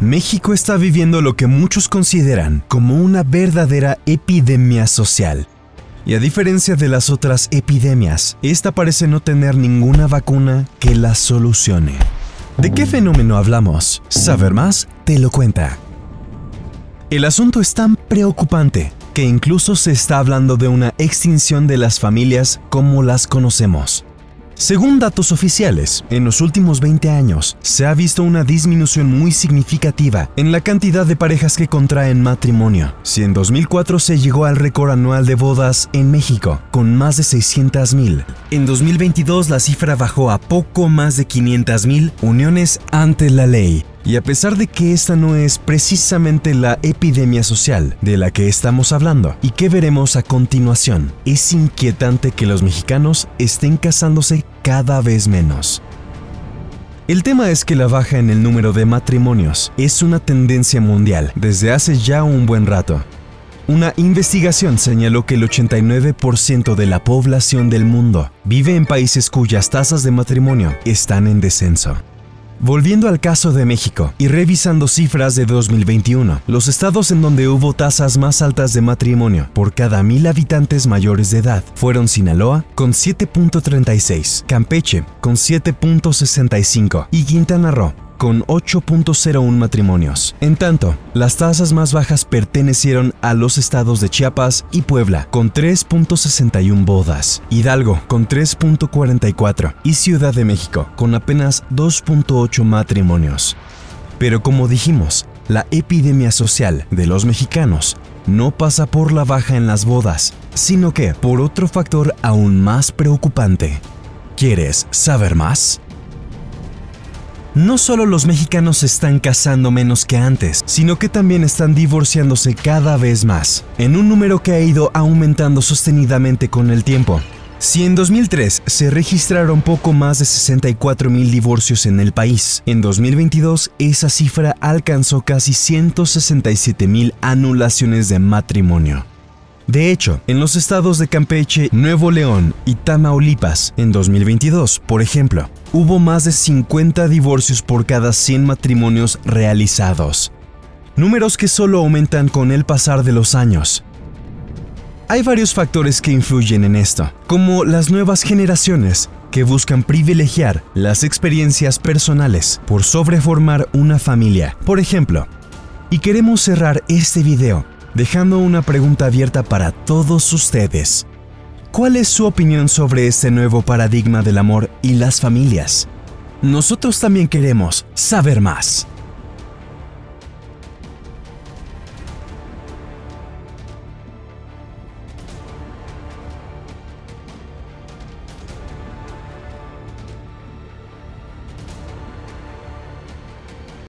México está viviendo lo que muchos consideran como una verdadera epidemia social. Y a diferencia de las otras epidemias, esta parece no tener ninguna vacuna que la solucione. ¿De qué fenómeno hablamos? Saber más te lo cuenta. El asunto es tan preocupante que incluso se está hablando de una extinción de las familias como las conocemos. Según datos oficiales, en los últimos 20 años se ha visto una disminución muy significativa en la cantidad de parejas que contraen matrimonio. Si en 2004 se llegó al récord anual de bodas en México, con más de 600.000, en 2022 la cifra bajó a poco más de 500.000 uniones ante la ley. Y a pesar de que esta no es precisamente la epidemia social de la que estamos hablando y que veremos a continuación, es inquietante que los mexicanos estén casándose cada vez menos. El tema es que la baja en el número de matrimonios es una tendencia mundial desde hace ya un buen rato. Una investigación señaló que el 89% de la población del mundo vive en países cuyas tasas de matrimonio están en descenso. Volviendo al caso de México y revisando cifras de 2021, los estados en donde hubo tasas más altas de matrimonio por cada mil habitantes mayores de edad fueron Sinaloa con 7.36, Campeche con 7.65 y Quintana Roo con 8.01 matrimonios. En tanto, las tasas más bajas pertenecieron a los estados de Chiapas y Puebla, con 3.61 bodas, Hidalgo, con 3.44 y Ciudad de México, con apenas 2.8 matrimonios. Pero como dijimos, la epidemia social de los mexicanos no pasa por la baja en las bodas, sino que por otro factor aún más preocupante. ¿Quieres saber más? No solo los mexicanos están casando menos que antes, sino que también están divorciándose cada vez más, en un número que ha ido aumentando sostenidamente con el tiempo. Si en 2003 se registraron poco más de 64 mil divorcios en el país, en 2022 esa cifra alcanzó casi 167 mil anulaciones de matrimonio. De hecho, en los estados de Campeche, Nuevo León y Tamaulipas, en 2022, por ejemplo, hubo más de 50 divorcios por cada 100 matrimonios realizados. Números que solo aumentan con el pasar de los años. Hay varios factores que influyen en esto, como las nuevas generaciones que buscan privilegiar las experiencias personales por sobreformar una familia, por ejemplo. Y queremos cerrar este video dejando una pregunta abierta para todos ustedes. ¿Cuál es su opinión sobre este nuevo paradigma del amor y las familias? Nosotros también queremos saber más.